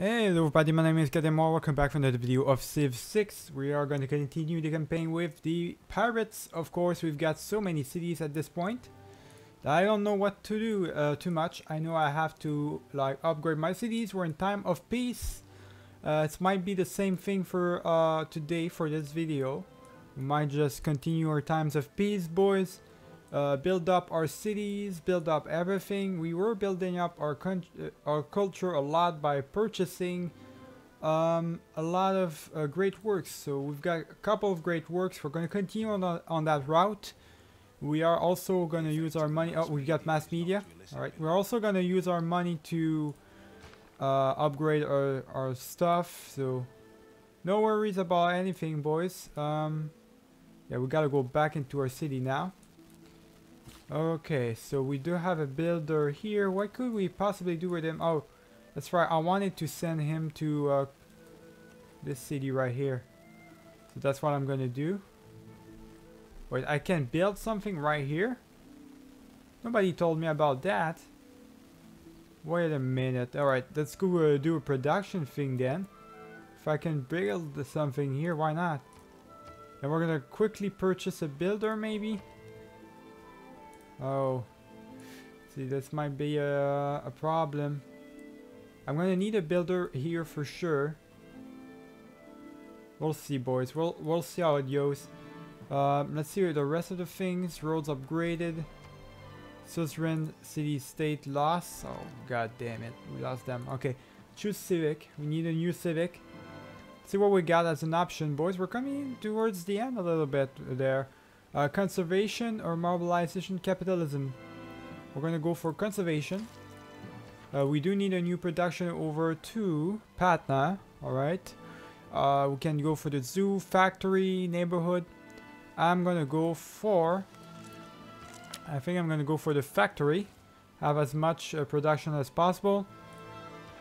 Hey, everybody, my name is Kademar, welcome back for another video of Civ 6. We are going to continue the campaign with the pirates. Of course, we've got so many cities at this point. that I don't know what to do uh, too much. I know I have to like upgrade my cities. We're in time of peace. Uh, it might be the same thing for uh, today for this video. We might just continue our times of peace, boys uh, build up our cities, build up everything. We were building up our uh, our culture a lot by purchasing um, a lot of uh, great works. So we've got a couple of great works. We're going to continue on, the, on that route. We are also going to use our money. Oh, we got mass media. All right. We're also going to use our money to uh, upgrade our, our stuff. So no worries about anything, boys. Um, yeah, we got to go back into our city now. Okay, so we do have a builder here. What could we possibly do with him? Oh, that's right. I wanted to send him to uh, this city right here. So that's what I'm going to do. Wait, I can build something right here? Nobody told me about that. Wait a minute. Alright, let's go uh, do a production thing then. If I can build something here, why not? And we're gonna quickly purchase a builder maybe? Oh. See, this might be a, a problem. I'm gonna need a builder here for sure. We'll see, boys. We'll, we'll see how it goes. Um, let's see the rest of the things. Roads upgraded. Suzerain City State lost. Oh, god damn it. We lost them. Okay. Choose Civic. We need a new Civic. See what we got as an option, boys. We're coming towards the end a little bit there. Uh, conservation or mobilization capitalism. We're to go for conservation. Uh, we do need a new production over to Patna. Alright. Uh, we can go for the zoo, factory, neighborhood. I'm to go for... I think I'm to go for the factory. Have as much uh, production as possible.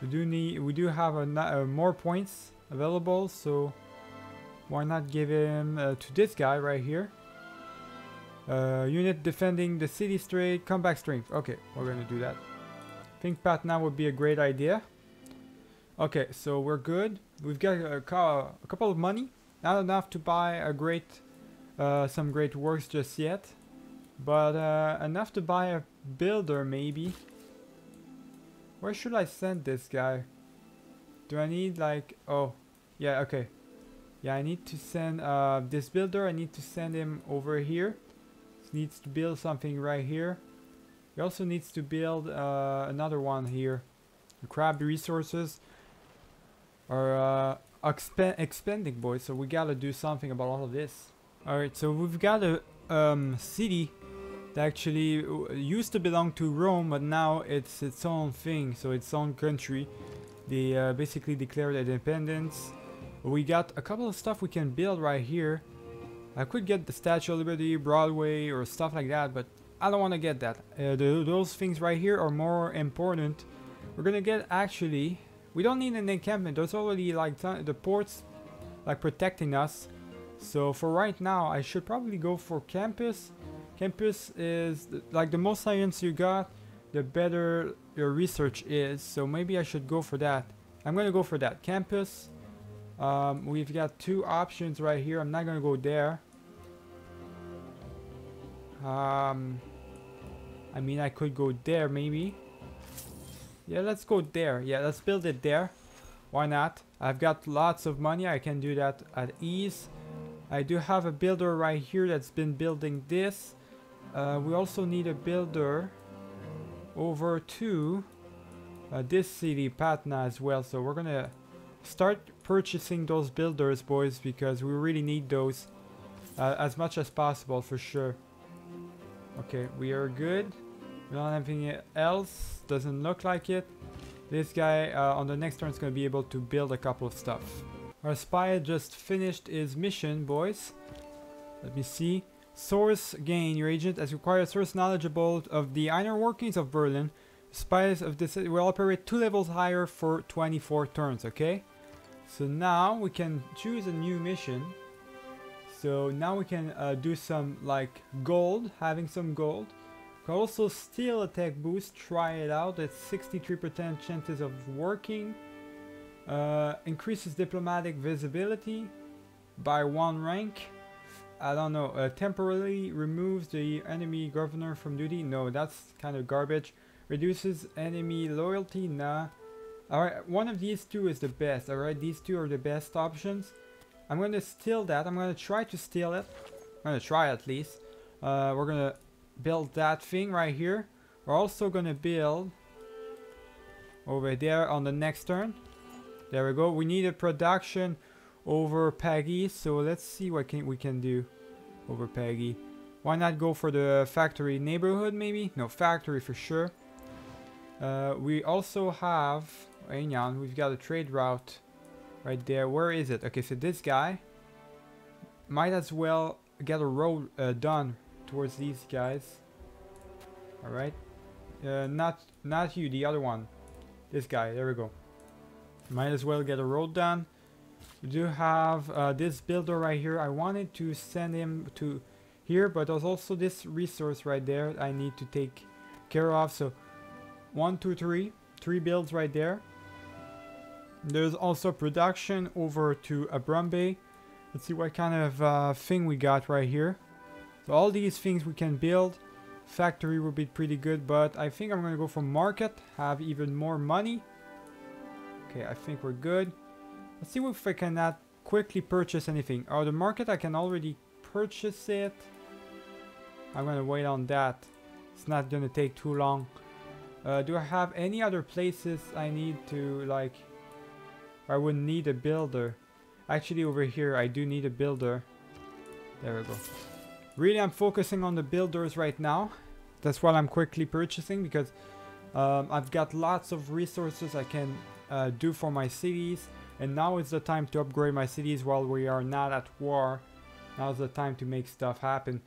We do need, we do have a, uh, more points available, so why not give him uh, to this guy right here? Uh, unit defending the city straight, comeback strength. Okay, we're gonna do that. Think path now would be a great idea. Okay, so we're good. We've got a, a couple of money. Not enough to buy a great, uh, some great works just yet. But uh, enough to buy a builder maybe. Where should I send this guy? Do I need like, oh, yeah, okay. Yeah, I need to send uh, this builder, I need to send him over here needs to build something right here. He also needs to build uh, another one here. The crab resources are uh, expanding, boys, so we gotta do something about all of this. Alright, so we've got a um, city that actually uh, used to belong to Rome, but now it's its own thing, so its own country. They uh, basically declared independence. We got a couple of stuff we can build right here. I could get the Statue of Liberty, Broadway, or stuff like that, but I don't want to get that. Uh, the, those things right here are more important. We're gonna get actually... We don't need an encampment. There's already like the ports like protecting us. So for right now, I should probably go for campus. Campus is like the most science you got, the better your research is. So maybe I should go for that. I'm gonna go for that. Campus. Um, we've got two options right here. I'm not gonna go there. Um, I mean, I could go there, maybe. Yeah, let's go there. Yeah, let's build it there. Why not? I've got lots of money. I can do that at ease. I do have a builder right here that's been building this. Uh, we also need a builder over to uh, this city, Patna, as well. So we're gonna start purchasing those builders, boys, because we really need those uh, as much as possible for sure. Okay, we are good. We don't have anything else. Doesn't look like it. This guy uh, on the next turn is going to be able to build a couple of stuff. Our spy just finished his mission, boys. Let me see. Source gain. Your agent has required source knowledgeable of the inner workings of Berlin. Spies of this will operate two levels higher for 24 turns, okay? So now we can choose a new mission. So now we can uh, do some like gold, having some gold. Can also steal attack boost, try it out. It's 63% chances of working. Uh, increases diplomatic visibility by one rank. I don't know. Uh, temporarily removes the enemy governor from duty. No, that's kind of garbage. Reduces enemy loyalty. Nah. Alright, one of these two is the best. Alright, these two are the best options. I'm going to steal that. I'm going to try to steal it. I'm going to try at least. Uh, we're going to build that thing right here. We're also going to build over there on the next turn. There we go. We need a production over Peggy. So let's see what can we can do over Peggy. Why not go for the factory neighborhood maybe? No, factory for sure. Uh, we also have... Hang on, we've got a trade route right there. Where is it? Okay, so this guy might as well get a road uh, done towards these guys. Alright. Uh, not, not you, the other one. This guy, there we go. Might as well get a road done. We do have uh, this builder right here. I wanted to send him to here, but there's also this resource right there I need to take care of. So, one, two, three. Three builds right there. There's also production over to Abrumbe. Let's see what kind of uh, thing we got right here. So all these things we can build. Factory would be pretty good, but I think I'm going to go for market. Have even more money. Okay, I think we're good. Let's see if I cannot quickly purchase anything. Oh, the market, I can already purchase it. I'm gonna wait on that. It's not gonna take too long. Uh, do I have any other places I need to, like... I would need a builder. Actually, over here, I do need a builder. There we go. Really, I'm focusing on the builders right now. That's what I'm quickly purchasing because um, I've got lots of resources I can uh, do for my cities. And now is the time to upgrade my cities while we are not at war. Now's the time to make stuff happen.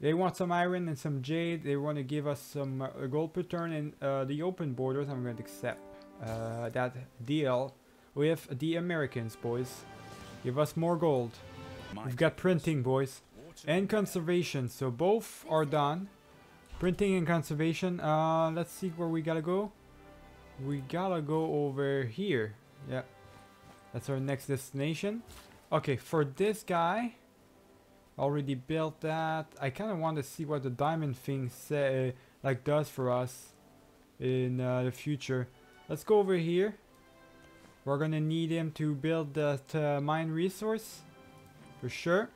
They want some iron and some jade. They want to give us some uh, gold per turn and uh, the open borders. I'm going to accept uh, that deal with the Americans, boys. Give us more gold. We've got printing, boys. And conservation. So both are done. Printing and conservation. Uh, let's see where we gotta go. We gotta go over here. Yeah. That's our next destination. Okay, for this guy, already built that. I kind of want to see what the diamond thing say, like does for us in uh, the future. Let's go over here. We're gonna need him to build that uh, mine resource for sure.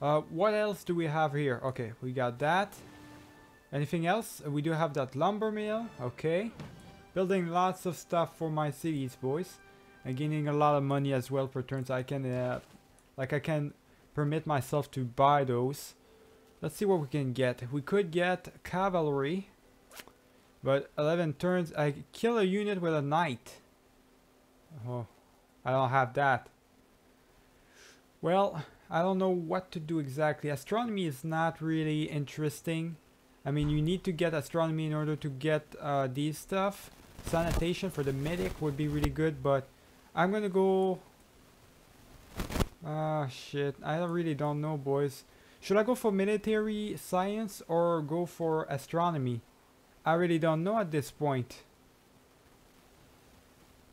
Uh, what else do we have here? Okay, we got that. Anything else? Uh, we do have that lumber mill. Okay. Building lots of stuff for my cities, boys. And gaining a lot of money as well per turn. So I can, uh, like I can permit myself to buy those. Let's see what we can get. We could get cavalry. But 11 turns. I kill a unit with a knight. Oh, I don't have that. Well, I don't know what to do exactly. Astronomy is not really interesting. I mean, you need to get astronomy in order to get uh, these stuff. Sanitation for the medic would be really good, but I'm gonna go... Ah, shit. I really don't know, boys. Should I go for military science or go for astronomy? I really don't know at this point.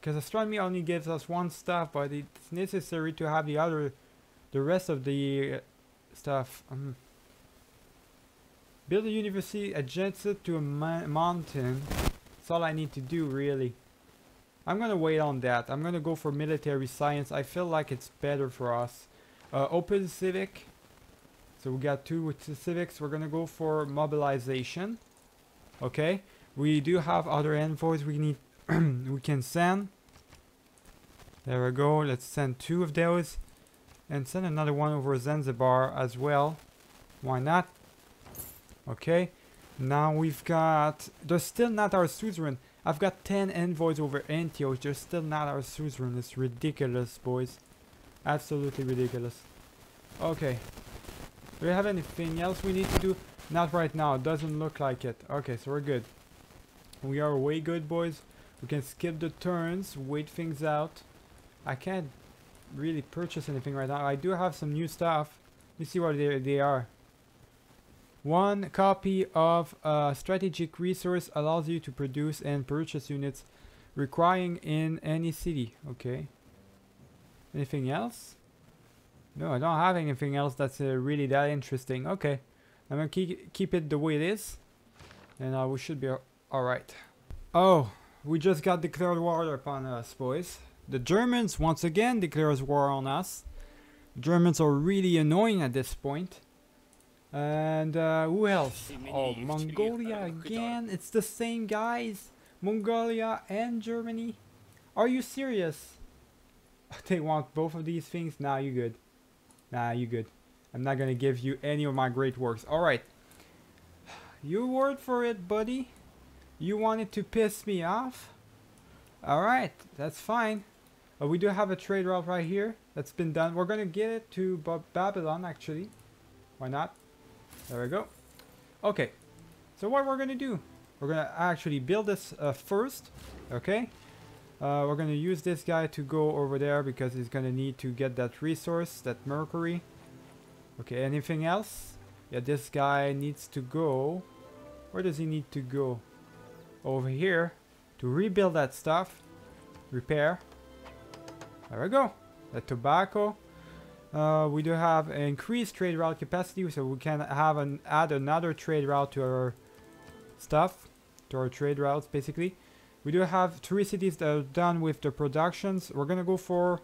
Because astronomy only gives us one stuff, but it's necessary to have the other, the rest of the uh, stuff. Um, build a university adjacent to a mountain. That's all I need to do, really. I'm gonna wait on that. I'm gonna go for military science. I feel like it's better for us. Uh, open civic. So we got two with the civics. We're gonna go for mobilization. Okay. We do have other envoys we need we can send. There we go. Let's send two of those. And send another one over Zanzibar as well. Why not? Okay. Now we've got... They're still not our suzerain. I've got 10 envoys over Antioch. They're still not our suzerain. It's ridiculous, boys. Absolutely ridiculous. Okay. Do we have anything else we need to do? Not right now. It doesn't look like it. Okay, so we're good. We are way good, boys. We can skip the turns, wait things out. I can't really purchase anything right now. I do have some new stuff. Let me see what they, they are. One copy of a strategic resource allows you to produce and purchase units requiring in any city. Okay. Anything else? No, I don't have anything else that's uh, really that interesting. Okay. I'm gonna keep, keep it the way it is. And uh, we should be alright. Oh, we just got declared war upon us, boys. The Germans once again declares war on us. Germans are really annoying at this point. And uh, who else? Oh, Mongolia again? It's the same guys? Mongolia and Germany? Are you serious? They want both of these things? Nah, you good. Nah, you good. I'm not gonna give you any of my great works. Alright. You word for it, buddy. You wanted to piss me off? Alright, that's fine. Uh, we do have a trade route right here that's been done. We're gonna get it to B Babylon, actually. Why not? There we go. Okay. So what we're gonna do? We're gonna actually build this uh, first. Okay. Uh, we're gonna use this guy to go over there because he's gonna need to get that resource, that mercury. Okay, anything else? Yeah, this guy needs to go. Where does he need to go? Over here to rebuild that stuff. Repair. There we go. The tobacco. Uh, we do have increased trade route capacity, so we can have an add another trade route to our stuff, to our trade routes basically. We do have three cities that are done with the productions. We're gonna go for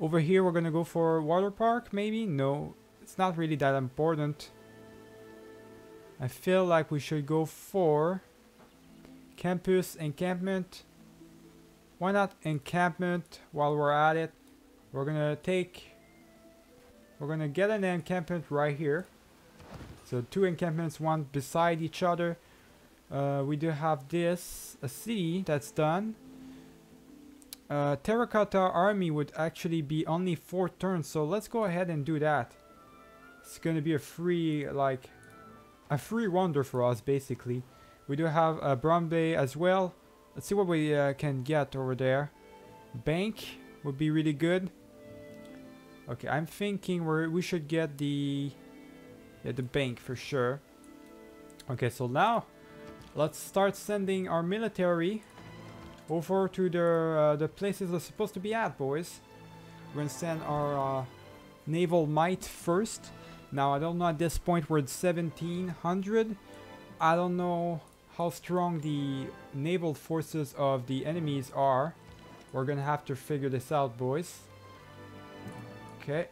over here. We're gonna go for water park, maybe. No, it's not really that important. I feel like we should go for campus encampment. Why not encampment while we're at it? We're gonna take we're gonna get an encampment right here. So two encampments, one beside each other. Uh, we do have this, a city that's done. Uh, Terracotta army would actually be only four turns, so let's go ahead and do that. It's gonna be a free, like, a free wonder for us, basically. We do have a Bromley as well. Let's see what we uh, can get over there. Bank would be really good. Okay, I'm thinking we we should get the yeah, the bank for sure. Okay, so now let's start sending our military over to the uh, the places they're supposed to be at, boys. We're gonna send our uh, naval might first. Now I don't know at this point we're at 1700. I don't know how strong the naval forces of the enemies are. We're gonna have to figure this out, boys. Okay.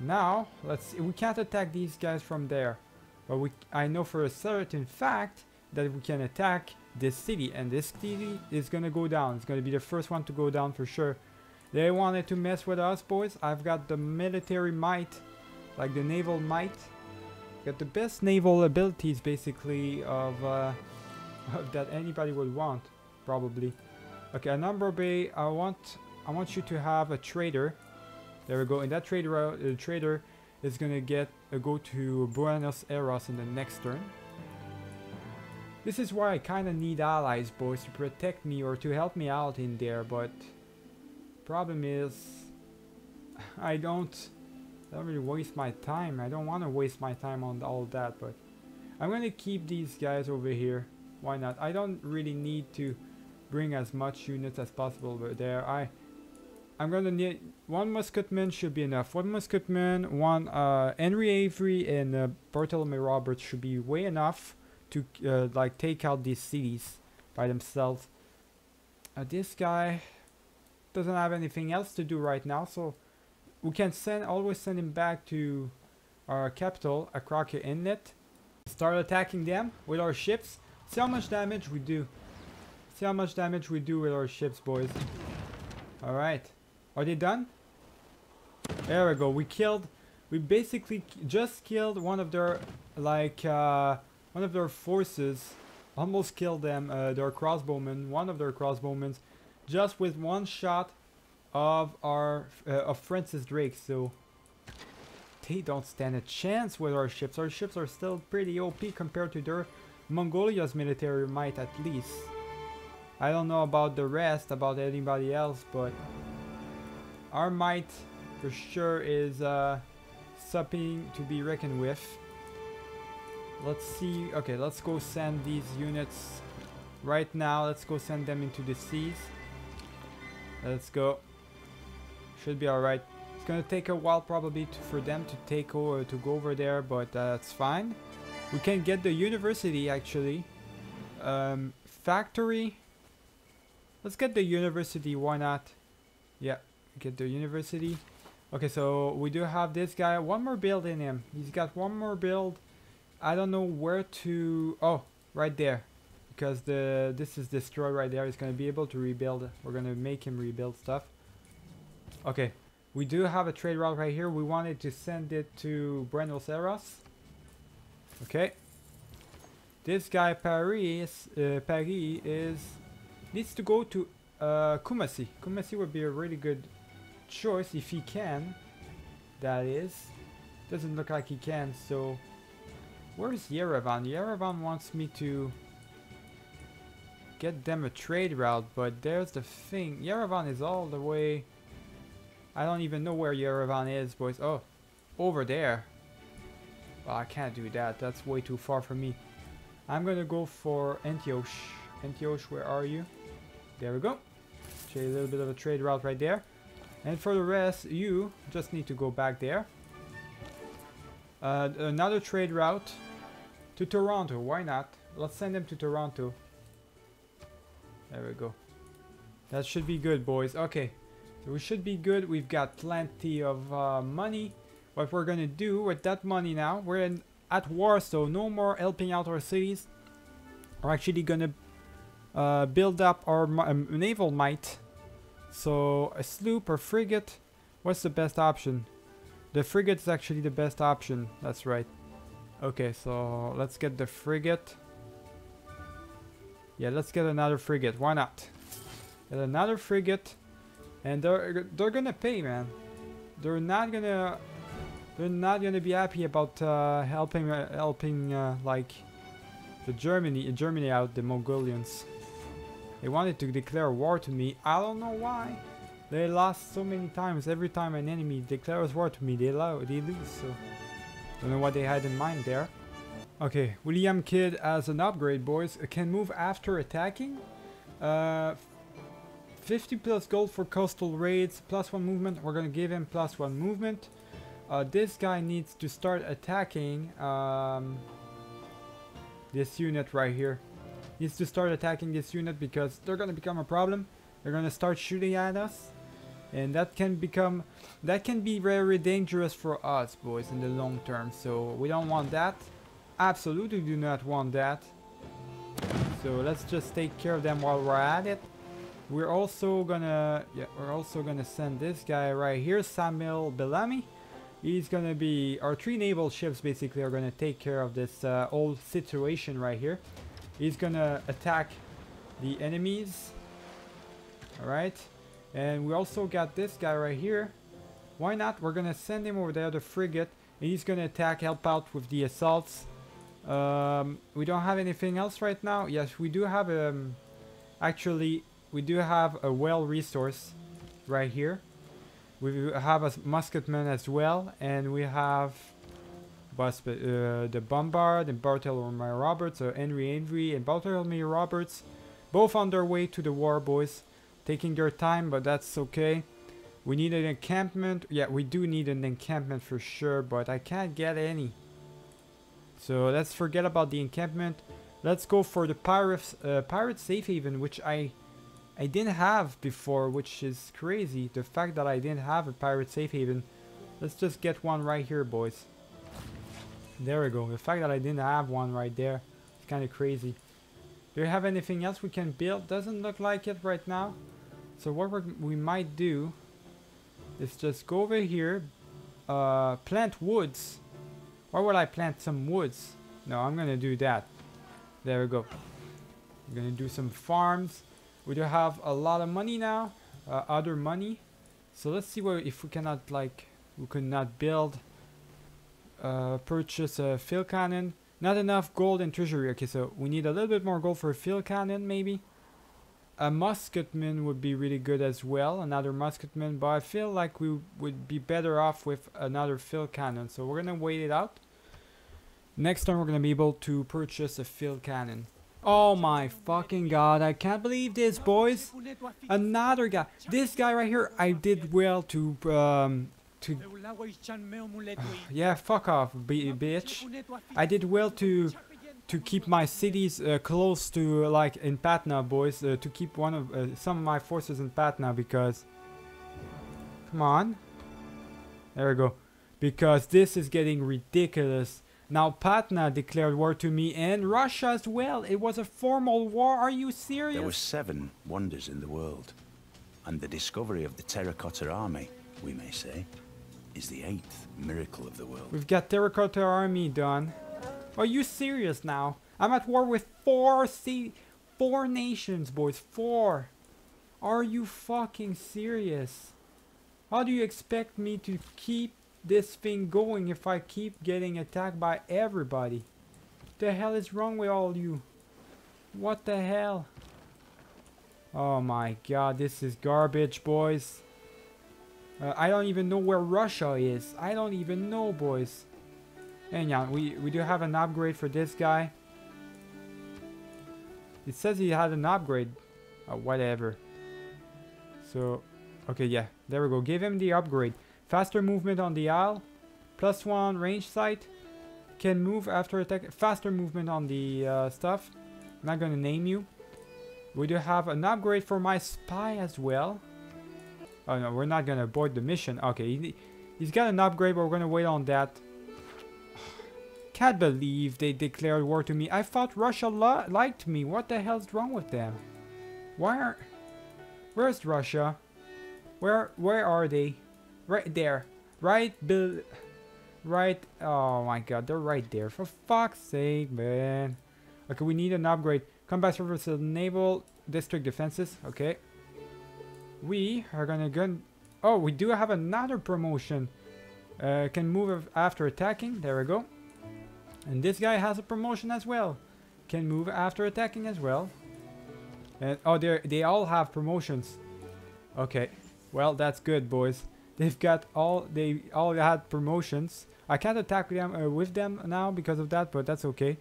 Now, let's see. We can't attack these guys from there. But we, I know for a certain fact that we can attack this city. And this city is to go down. It's to be the first one to go down for sure. They wanted to mess with us, boys. I've got the military might. Like the naval might. Got the best naval abilities, basically, of, uh, that anybody would want. Probably. Okay, a number bay. I want, I want you to have a trader. There we go. And that trader, uh, trader is gonna get uh, go to Buenos Aires in the next turn. This is why I kind of need allies, boys, to protect me or to help me out in there. But problem is, I don't, I don't really waste my time. I don't want to waste my time on all that. But I'm gonna keep these guys over here. Why not? I don't really need to bring as much units as possible but there. I I'm gonna need one musketman should be enough. One musketman, one uh, Henry Avery and uh, Bartholomew Roberts should be way enough to uh, like take out these cities by themselves. Uh, this guy doesn't have anything else to do right now, so we can send always send him back to our capital, Akraka Inlet. Start attacking them with our ships. See how much damage we do. See how much damage we do with our ships, boys. Alright. Are they done? There we go. We killed... We basically just killed one of their... Like, uh... One of their forces. Almost killed them. Uh, their crossbowmen. One of their crossbowmen. Just with one shot of our... Uh, of Francis Drake. So... They don't stand a chance with our ships. Our ships are still pretty OP compared to their... Mongolia's military might at least. I don't know about the rest, about anybody else, but our might for sure is uh, something to be reckoned with. Let's see. Okay, let's go send these units right now. Let's go send them into the seas. Let's go. Should be alright. It's gonna take a while probably to, for them to take over to go over there, but that's fine. We can get the university actually. Um, factory. Let's get the university. Why not? Yeah, get the university. Okay, so we do have this guy. One more build in him. He's got one more build. I don't know where to... Oh, right there. Because the this is destroyed right there. He's going to be able to rebuild. We're going to make him rebuild stuff. Okay. We do have a trade route right here. We wanted to send it to Buenos Aires. Okay. This guy Paris, uh, Paris is needs to go to uh, Kumasi. Kumasi would be a really good choice if he can. That is. Doesn't look like he can, so... Where's Yerevan? Yerevan wants me to get them a trade route, but there's the thing. Yerevan is all the way... I don't even know where Yerevan is, boys. Oh, over there. Well, I can't do that. That's way too far for me. I'm gonna go for Antioch. Antioch, where are you? There we go. Trade a little bit of a trade route right there. And for the rest, you just need to go back there. Uh, another trade route to Toronto. Why not? Let's send them to Toronto. There we go. That should be good, boys. Okay. So we should be good. We've got plenty of uh, money. What we're gonna do with that money now, we're in at war, so no more helping out our cities. We're actually gonna uh, build up our um, naval might so a sloop or frigate, what's the best option? The frigate is actually the best option, that's right. Okay, so let's get the frigate. Yeah, let's get another frigate, why not? Get another frigate. And they're, they're gonna pay, man. They're not gonna... They're not gonna be happy about uh, helping, uh, helping uh, like, the Germany, Germany out, the Mongolians. They wanted to declare war to me. I don't know why. They lost so many times. Every time an enemy declares war to me, they, they lose. So, don't know what they had in mind there. Okay, William Kidd as an upgrade, boys. Uh, can move after attacking. Uh, 50 plus gold for coastal raids, plus one movement. We're gonna give him plus one movement. Uh, this guy needs to start attacking um, this unit right here needs to start attacking this unit because they're gonna become a problem. They're gonna start shooting at us. And that can become, that can be very dangerous for us, boys, in the long term. So we don't want that. Absolutely do not want that. So let's just take care of them while we're at it. We're also gonna, yeah, we're also gonna send this guy right here, Samuel Bellamy. He's gonna be, our three naval ships basically are gonna take care of this uh, old situation right here. He's gonna attack the enemies. Alright. And we also got this guy right here. Why not? We're gonna send him over there, the frigate. And he's gonna attack, help out with the assaults. Um, we don't have anything else right now. Yes, we do have um, actually we do have a well resource right here. We have a musketman as well, and we have uh, the Bombard and Bartholomew Roberts, or Henry Henry and Bartholomew Roberts, both on their way to the war, boys. Taking their time, but that's okay. We need an encampment. Yeah, we do need an encampment for sure, but I can't get any. So let's forget about the encampment. Let's go for the pirates, uh, pirate safe haven, which I I didn't have before, which is crazy. The fact that I didn't have a pirate safe haven. Let's just get one right here, boys. There we go. The fact that I didn't have one right there is kind of crazy. Do you have anything else we can build? Doesn't look like it right now. So what we might do is just go over here, uh, plant woods. Or will I plant some woods? No, I'm gonna do that. There we go. I'm gonna do some farms. We do have a lot of money now, uh, other money. So let's see what if we cannot like we could not build uh, purchase a field cannon. Not enough gold and treasury. Okay, so we need a little bit more gold for a field cannon, maybe. A musketman would be really good as well, another musketman, but I feel like we would be better off with another field cannon. So we're gonna wait it out. Next time we're gonna be able to purchase a field cannon. Oh my fucking god, I can't believe this, boys. Another guy. This guy right here, I did well to, um, to... yeah, fuck off, bitch. I did well to to keep my cities uh, close to like in Patna boys uh, to keep one of uh, some of my forces in Patna because come on there we go because this is getting ridiculous now Patna declared war to me and Russia as well it was a formal war are you serious there were seven wonders in the world and the discovery of the terracotta army we may say is the eighth miracle of the world we've got terracotta army done are you serious now? I'm at war with four sea, four nations, boys. Four. Are you fucking serious? How do you expect me to keep this thing going if I keep getting attacked by everybody? The hell is wrong with all you? What the hell? Oh my god, this is garbage, boys. Uh, I don't even know where Russia is. I don't even know, boys. And yeah, we, we do have an upgrade for this guy. It says he had an upgrade. Oh, whatever. So, okay, yeah. There we go. Give him the upgrade. Faster movement on the Isle. Plus one range sight. Can move after attack. Faster movement on the uh, stuff. I'm not gonna name you. We do have an upgrade for my spy as well. Oh no, we're not gonna abort the mission. Okay, he, he's got an upgrade, but we're gonna wait on that. Can't believe they declared war to me. I thought Russia liked me. What the hell's wrong with them? Why are... Where's Russia? Where where are they? Right there. Right Bill Right oh my god, they're right there. For fuck's sake, man. Okay, we need an upgrade. Combat service naval district defenses. Okay. We are gonna gun Oh, we do have another promotion. Uh, can move after attacking. There we go. And this guy has a promotion as well. Can move after attacking as well. And oh, they they all have promotions. Okay, well that's good, boys. They've got all they all had promotions. I can't attack them uh, with them now because of that, but that's okay.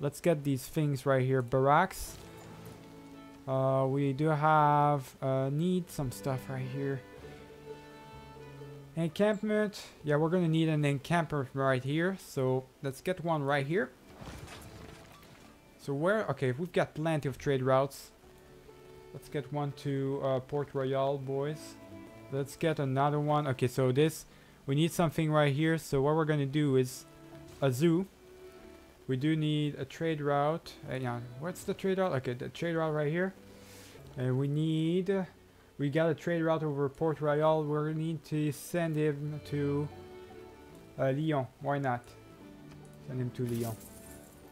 Let's get these things right here. Barracks. Uh, we do have uh, need some stuff right here. Encampment. Yeah, we're gonna need an encampment right here. So let's get one right here. So where? Okay, we've got plenty of trade routes. Let's get one to uh, Port Royal, boys. Let's get another one. Okay, so this, we need something right here. So what we're gonna do is a zoo. We do need a trade route. Uh, yeah, what's the trade route? Okay, the trade route right here. And we need we got a trade route over Port Royal. We need to send him to uh, Lyon. Why not? Send him to Lyon.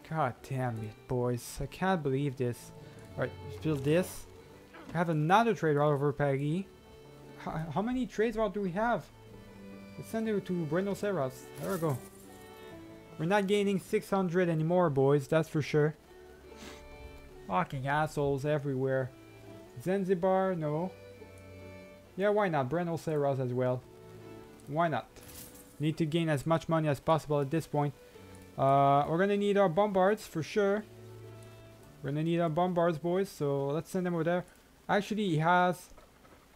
God damn it, boys. I can't believe this. Alright, fill this. Have another trade route over Paris. How, many trade routes do we have? Let's send it to Buenos Aires. There we go. We're not gaining 600 anymore, boys. That's for sure. Fucking assholes everywhere. Zanzibar, no. Yeah, why not? Buenos Aires as well. Why not? Need to gain as much money as possible at this point. Uh, we're gonna need our bombards for sure. We're gonna need our bombards, boys. So let's send them over there. Actually, he has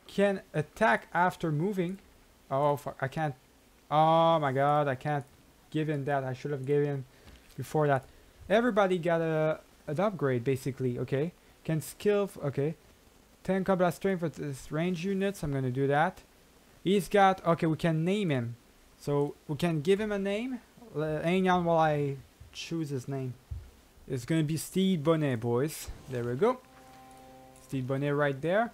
can attack after moving. Oh fuck! I can't. Oh my god! I can't give him that. I should have given before that. Everybody got a an upgrade basically. Okay. Can skill. Okay. 10 combat strength for this range units. I'm gonna do that. He's got, okay, we can name him. So we can give him a name. Hang on while I choose his name. It's gonna be Steve Bonnet, boys. There we go. Steve Bonnet right there.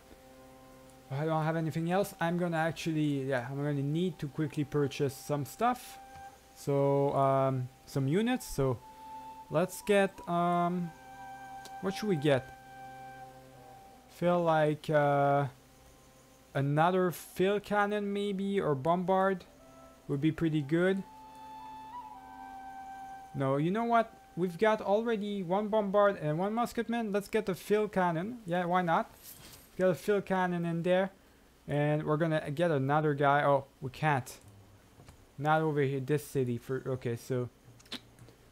I don't have anything else. I'm gonna actually, yeah, I'm gonna need to quickly purchase some stuff. So, um, some units. So, let's get, um, what should we get? feel like uh, another field cannon maybe or bombard would be pretty good. No, you know what? We've got already one bombard and one musketman. Let's get the field cannon. Yeah, why not? Get a field cannon in there. And we're gonna get another guy. Oh, we can't. Not over here, this city. For Okay, so...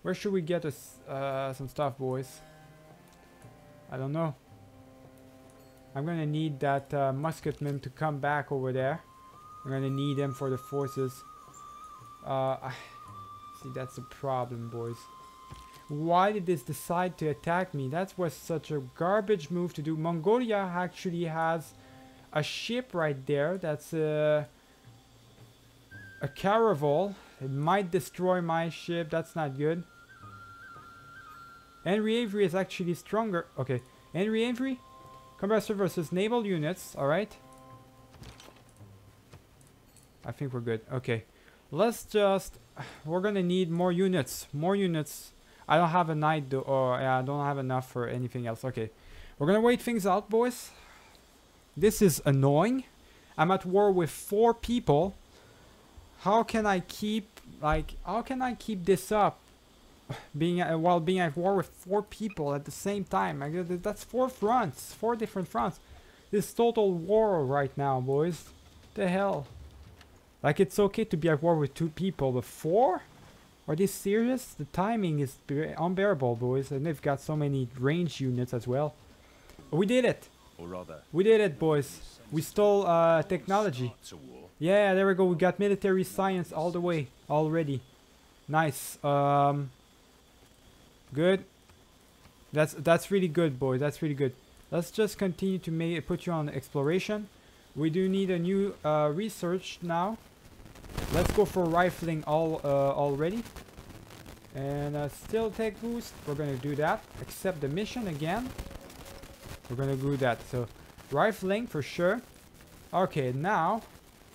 Where should we get us, uh, some stuff, boys? I don't know. I'm gonna need that uh, musketman to come back over there. I'm gonna need him for the forces. Uh, I, see, that's a problem, boys. Why did this decide to attack me? That was such a garbage move to do. Mongolia actually has a ship right there. That's a, a caravel. It might destroy my ship. That's not good. Henry Avery is actually stronger. Okay, Henry Avery, compressor versus naval units. All right. I think we're good. Okay, let's just. We're gonna need more units. More units. I don't have a knight though. Or I don't have enough for anything else. Okay, we're gonna wait things out, boys. This is annoying. I'm at war with four people. How can I keep like? How can I keep this up? being uh, while being at war with four people at the same time. I guess that's four fronts, four different fronts. This total war right now, boys. The hell? Like it's okay to be at war with two people, but four? Are they serious? The timing is unbearable, boys, and they've got so many range units as well. We did it! Or rather, we did it, boys. We stole uh, technology. Yeah, there we go. We got military science all the way already. Nice. Um, Good. That's that's really good, boys. That's really good. Let's just continue to make put you on exploration. We do need a new uh, research now. Let's go for rifling all uh, already. And uh, still take boost. We're gonna do that. Accept the mission again. We're gonna do that. So rifling for sure. Okay, now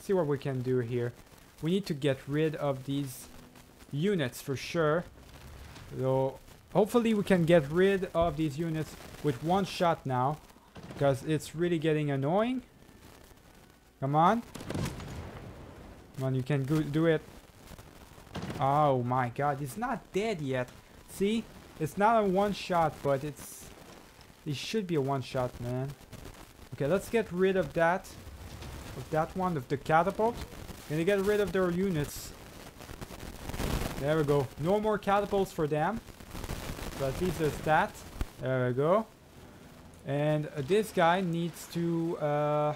see what we can do here. We need to get rid of these units for sure. So Hopefully we can get rid of these units with one shot now. Because it's really getting annoying. Come on. Come on, you can do it. Oh my god, it's not dead yet. See? It's not a one shot, but it's... It should be a one shot, man. Okay, let's get rid of that. Of that one, of the catapult. Gonna get rid of their units. There we go. No more catapults for them. So at least there's that. There we go. And uh, this guy needs to... Uh,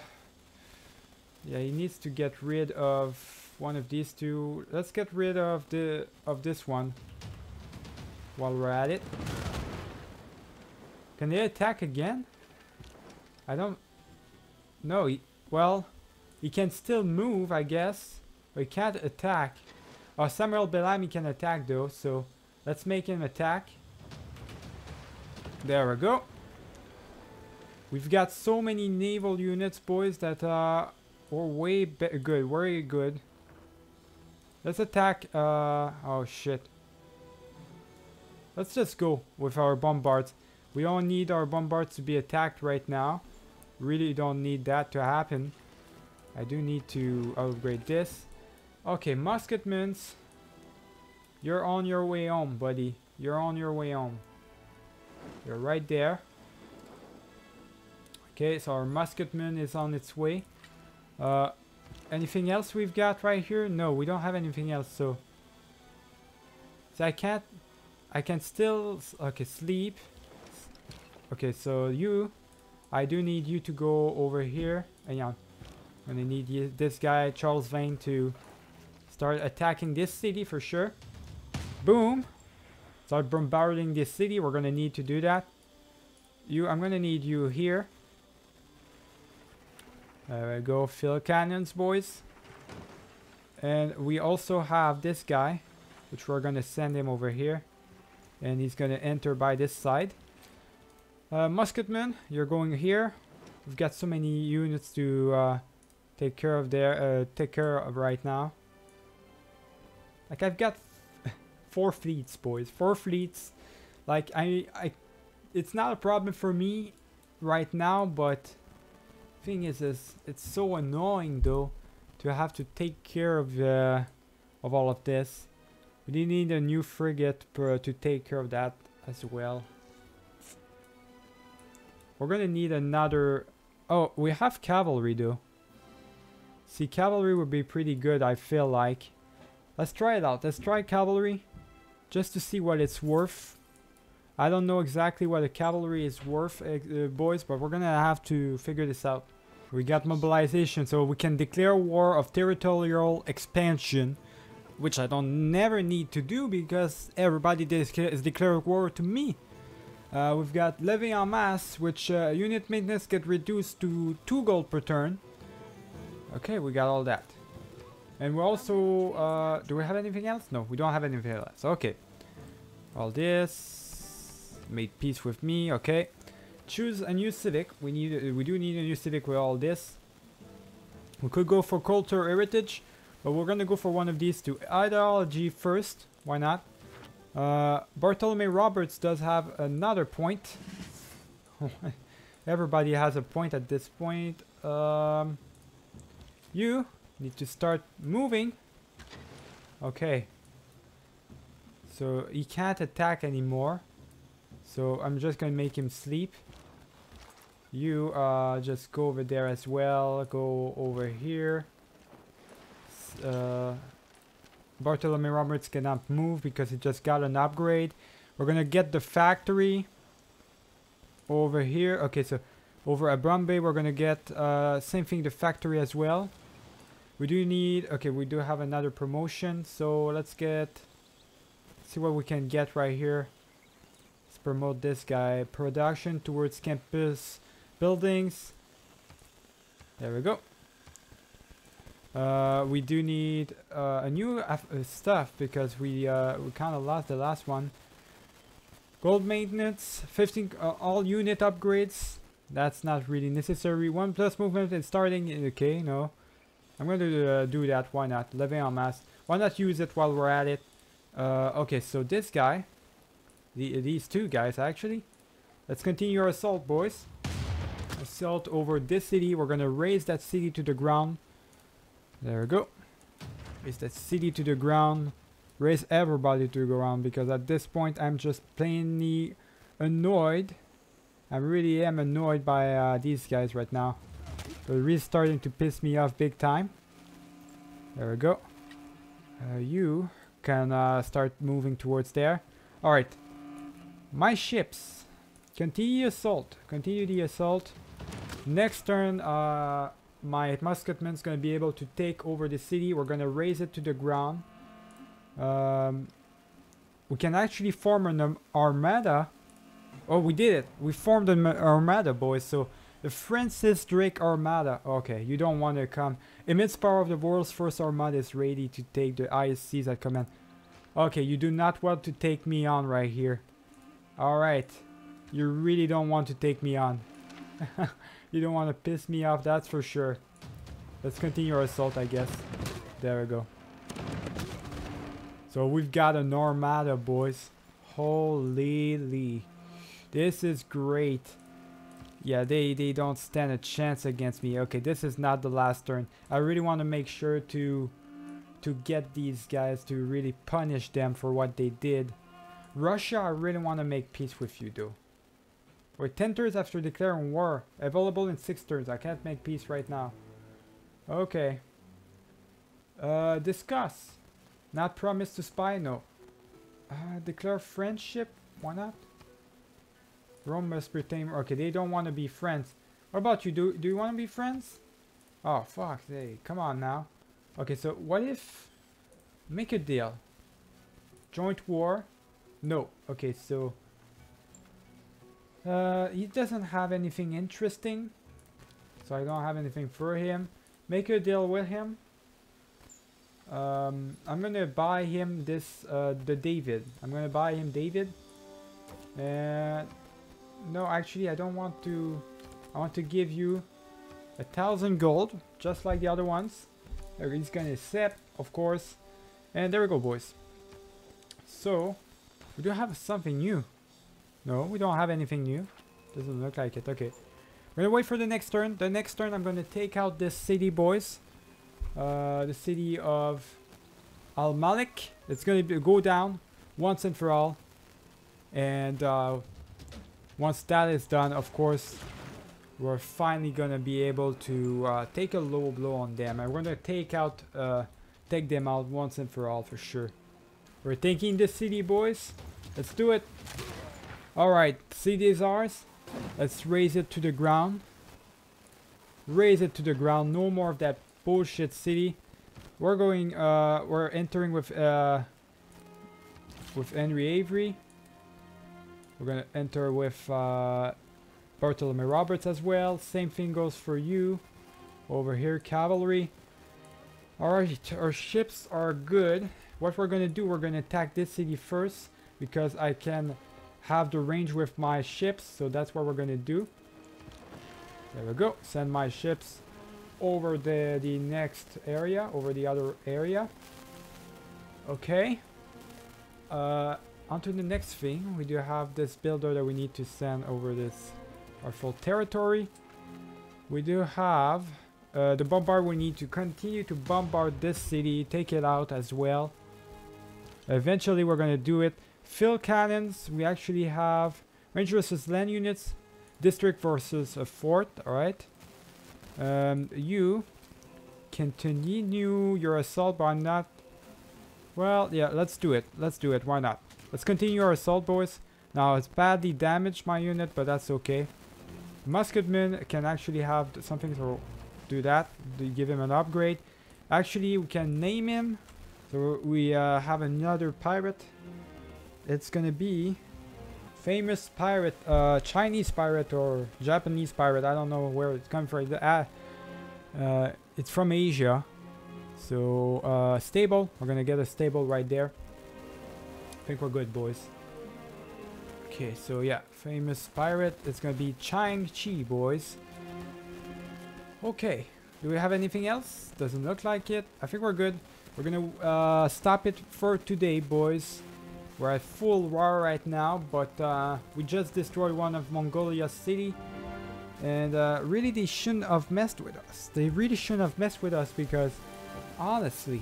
yeah, he needs to get rid of one of these two. Let's get rid of the of this one while we're at it. Can they attack again? I don't... No, he, well, he can still move, I guess. But he can't attack. Oh, Samuel Bellamy can attack though, so let's make him attack. There we go. We've got so many naval units, boys, that uh, are way good, very good. Let's attack, uh, oh shit. Let's just go with our bombards. We don't need our bombards to be attacked right now. Really don't need that to happen. I do need to upgrade this. Okay, musketmen. You're on your way home, buddy. You're on your way home. You're right there. Okay, so our musketman is on its way. Uh, anything else we've got right here? No, we don't have anything else, so... So I can't... I can still... Okay, sleep. Okay, so you... I do need you to go over here. Hang on. I'm gonna need you, this guy, Charles Vane, to start attacking this city for sure. Boom! Start bombarding this city. We're to need to do that. You, I'm to need you here. There we go. Field cannons, boys. And we also have this guy, which we're going to send him over here. And he's going to enter by this side. Uh, musketman, you're going here. We've got so many units to uh, take care of there, uh, take care of right now. Like I've got four fleets, boys. Four fleets. Like I, I, it's not a problem for me right now, but thing is, is it's so annoying though to have to take care of uh, of all of this. We need a new frigate per, to take care of that as well. We're gonna need another. Oh, we have cavalry though. See, cavalry would be pretty good. I feel like. Let's try it out. Let's try cavalry just to see what it's worth. I don't know exactly what the cavalry is worth, uh, boys, but we're gonna have to figure this out. We got mobilization, so we can declare war of territorial expansion, which I don't never need to do because everybody is declared war to me. Uh, we've got levy en masse, which uh, unit maintenance get reduced to 2 gold per turn. Okay, we got all that. And we also, uh, do we have anything else? No, we don't have anything else. Okay. All this. Made peace with me, okay. Choose a new civic. We need, uh, we do need a new civic with all this. We could go for culture heritage, but we're gonna go for one of these two. Ideology first, why not? Uh, Bartholomew Roberts does have another point. Everybody has a point at this point. Um, you need to start moving. Okay. So he can't attack anymore. So I'm just gonna make him sleep. You uh, just go over there as well. Go over here. Uh, Bartholomew Roberts cannot move because he just got an upgrade. We're gonna get the factory over here. Okay, so over at Bombay we're gonna get uh, same thing, the factory as well. We do need, okay, we do have another promotion. So let's get, see what we can get right here promote this guy. Production towards campus buildings. There we go. Uh, we do need uh, a new uh, stuff because we uh, we kind of lost the last one. Gold maintenance, 15 uh, all unit upgrades. That's not really necessary. One plus movement is starting. Okay, no. I'm going to uh, do that. Why not? Levée en masse. Why not use it while we're at it? okay, so this guy. The, these two guys, actually. Let's continue our assault, boys. Assault over this city. We're gonna raze that city to the ground. There we go. Raze that city to the ground. Raze everybody to the ground because at this point I'm just plainly annoyed. I really am annoyed by uh, these guys right now. They're really starting to piss me off big time. There we go. Uh, you can uh, start moving towards there. Alright, my ships. Continue assault. Continue the assault. Next turn, uh, my musketman's gonna be able to take over the city. We're gonna raze it to the ground. Um, we can actually form an armada. Oh, we did it. We formed an armada, boys. So the Francis Drake Armada. Okay, you don't want to come. Immense power of the world's first armada is ready to take the ISCs at command. Okay, you do not want to take me on right here. Alright. You really don't want to take me on. you don't want to piss me off, that's for sure. Let's continue our assault, I guess. There we go. So we've got an armada, boys. Holy. This is great. Yeah, they, they don't stand a chance against me. Okay, this is not the last turn. I really want to make sure to to get these guys to really punish them for what they did. Russia, I really want to make peace with you though. We're 10 turns after declaring war. Available in 6 turns. I can't make peace right now. Okay. Uh, discuss. Not promise to spy? No. Uh, declare friendship? Why not? Rome must retain... Okay, they don't want to be friends. What about you? Do, do you want to be friends? Oh, fuck. Hey, come on now. Okay, so what if... Make a deal. Joint war. No. Okay, so... Uh, he doesn't have anything interesting. So I don't have anything for him. Make a deal with him. Um, I'm gonna buy him this, uh, the David. I'm gonna buy him David. And... No, actually, I don't want to... I want to give you a thousand gold, just like the other ones. He's gonna accept, of course. And there we go, boys. So, we do have something new. No, we don't have anything new. Doesn't look like it. Okay. We're gonna wait for the next turn. The next turn I'm gonna take out this city, boys. Uh, the city of Al Malik. It's gonna go down once and for all. And uh, once that is done, of course, we're finally gonna be able to uh, take a low blow on them. We're gonna take out, uh, take them out once and for all for sure. We're taking the city, boys. Let's do it. Alright, city is ours. Let's raze it to the ground. Raze it to the ground. No more of that bullshit city. We're going, uh, we're entering with, uh, with Henry Avery. We're gonna enter with, uh, Bartholomew Roberts as well. Same thing goes for you. Over here, cavalry. Alright, our ships are good. What we're gonna do, we're gonna attack this city first because I can have the range with my ships. So that's what we're gonna do. There we go. Send my ships over the, the next area, over the other area. Okay. Uh, onto the next thing. We do have this builder that we need to send over this our full territory. We do have uh, the bombard. We need to continue to bombard this city, take it out as well. Eventually, we're going to do it. Field cannons. We actually have range versus land units, district versus a fort. All right. Um, you continue your assault, but I'm not. Well, yeah, let's do it. Let's do it. Why not? Let's continue our assault, boys. Now, it's badly damaged my unit, but that's okay. Musketman can actually have something to do that. Give him an upgrade. Actually, we can name him. So we uh, have another pirate. It's gonna be famous pirate, uh, Chinese pirate or Japanese pirate. I don't know where it's coming from. Uh, uh, it's from Asia. So uh, stable. We're gonna get a stable right there. I think we're good, boys. Okay, so yeah, famous pirate. It's gonna be Chang Chi, boys. Okay, do we have anything else? Doesn't look like it. I think we're good. We're gonna uh, stop it for today, boys. We're at full war right now, but uh, we just destroyed one of Mongolia's city. And uh, really, they shouldn't have messed with us. They really shouldn't have messed with us because, honestly,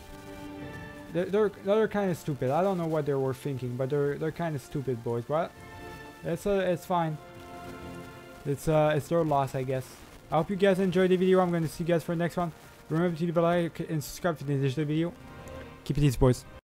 they're, they're, they're kind of stupid. I don't know what they were thinking, but they're they're kind of stupid, boys. But it's uh, it's fine. It's uh it's their loss, I guess. I hope you guys enjoyed the video. I'm going to see you guys for the next one. Remember to leave a like and subscribe enjoyed the video. Keep it easy, boys.